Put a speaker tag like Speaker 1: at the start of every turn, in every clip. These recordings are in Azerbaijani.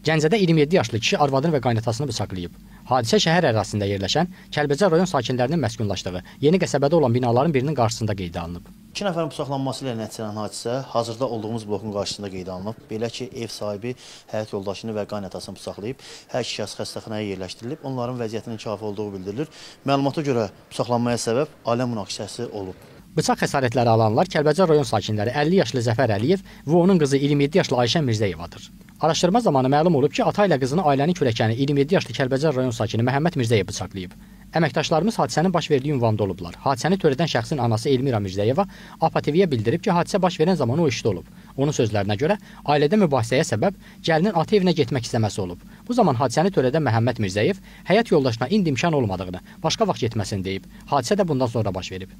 Speaker 1: Gəncədə 27 yaşlı kişi arvadını və qaynatasını bıçaqlayıb. Hadisə şəhər ərazisində yerləşən Kəlbəcər rayon sakinlərinin məskunlaşdığı yeni qəsəbədə olan binaların birinin qarşısında qeydə alınıb.
Speaker 2: İki nəfərin bıçaqlanması ilə nəticələnən hadisə hazırda olduğumuz blokun qarşısında qeydə alınıb. Belə ki, ev sahibi həyat yoldaşını və qaynatasını bıçaqlayıb. Hər iki şəxs xəstəxanaya yerləşdirilib. Onların vəziyyətinin inkişaf olduğu bildirilir. Məlumata görə bıçaqlanmaya səbəb ailə münaqişəsi olub.
Speaker 1: Bıçaq xəsarətləri alanlar Kəlbəcər rayon sakinləri 50 yaşlı Zəfər Əliyev və onun qızı 27 yaşlı Ayşə Mirzəyevadır. Araşdırma zamanı məlum olub ki, ata ilə qızını ailənin kürəkəni 27 yaşlı Kəlbəcər rayon sakini Məhəmməd Mirzəyev bıçaqlayıb. Əməkdaşlarımız hadisənin baş verdiyi ünvanda olublar. Hadisəni törədən şəxsin anası Elmira Mirzəyeva APA TV-yə bildirib ki, hadisə baş verən zaman o işdə olub. Onun sözlərinə görə, ailədə mübahisəyə səbəb gəlinin ata evinə getmək istəməsi olub. Bu zaman hadisəni törədən Məhəmməd Mirzəyev həyat yoldaşına indi imkan olmadığını, başqa vaxt getməsini deyib. Hadisə də bundan sonra baş verib.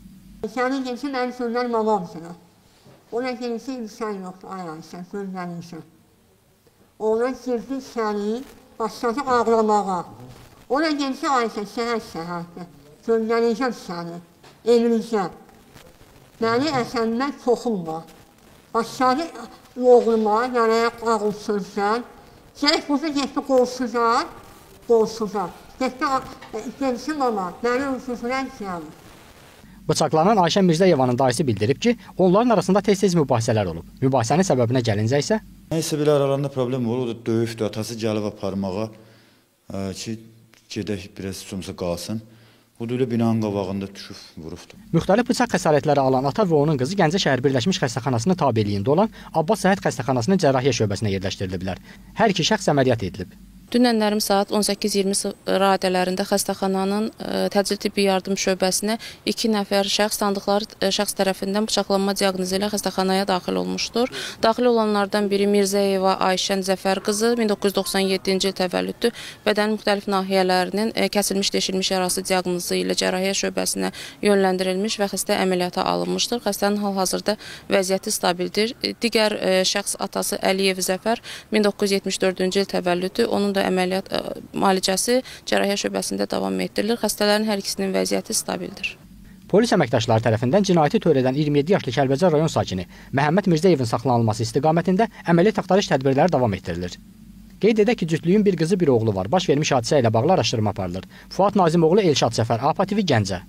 Speaker 3: Sənin kimsin, mənim sözlərim babamsın. Ona kimsin, insan yoxdur, ayarsan, sözlərinsən. Ona girdi səni, başladı ağlamağa. Ona kimsin, aysən, səhər səhərdə. Sözlənəcəm səni, eləyəcəm. Məni əsəndən toxunma. Başladı oğluma, yaraya ağıl sözlər. Gələk burada getdi qolsuza, qolsuza. Getdi, gelsin mama, məni usulən gəlmir.
Speaker 1: Bıçaqlanan Ayşə Mirzəyevanın dayısı bildirib ki, onların arasında tez-tez mübahisələr olub. Mübahisənin səbəbinə gəlincə isə
Speaker 4: Nəysə belə aralarında problem olur, o da döyübdür, atası gəlib aparmağa ə, ki, gedək biraz sumsa qalsın. O da elə binanın qabağında düşüb vurubdur.
Speaker 1: müxtəlif bıçaq xəsarətləri alan ata və onun qızı Gəncə şəhər birləşmiş xəstəxanasının tabeliyində olan Abbas Səhət xəstəxanasının cərrahiyyə şöbəsinə yerləşdiriliblər. Hər iki şəxs əməliyyat edilib.
Speaker 5: Dünənlərim saat 18:20 radələrində xəstəxananın ə, təcili tibbi yardım şöbəsinə 2 nəfər şəxs tanıdıqları ə, şəxs tərəfindən bıçaqlanma diaqnozu ilə xəstəxanaya daxil olmuşdur. Daxil olanlardan biri Mirzəyeva Ayşən Zəfər qızı 1997-ci il təvəllüddür. Bədənin müxtəlif nahiyələrinin ə, kəsilmiş deşilmiş yarası diaqnozu ilə cərrahiyyə şöbəsinə yönləndirilmiş və xəstə əməliyyata alınmışdır. Xəstənin hal-hazırda vəziyyəti stabildir. Digər şəxs atası Əliyev Zəfər 1974-cü il təvəllüddür. Onun da da əməliyyat ə, müalicəsi cərrahiyyə şöbəsində davam etdirilir. Xəstələrin hər ikisinin vəziyyəti stabildir.
Speaker 1: Polis əməkdaşları tərəfindən cinayəti törədən 27 yaşlı Kəlbəcər rayon sakini Məhəmməd Mirzəyevin saxlanılması istiqamətində əməliyyat axtarış tədbirləri davam etdirilir. Qeyd edək ki, cütlüyün bir qızı, bir oğlu var. Baş vermiş hadisə ilə bağlı araşdırma aparılır. Fuad Nazimoğlu, Elşad Səfər, APA TV Gəncə.